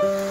you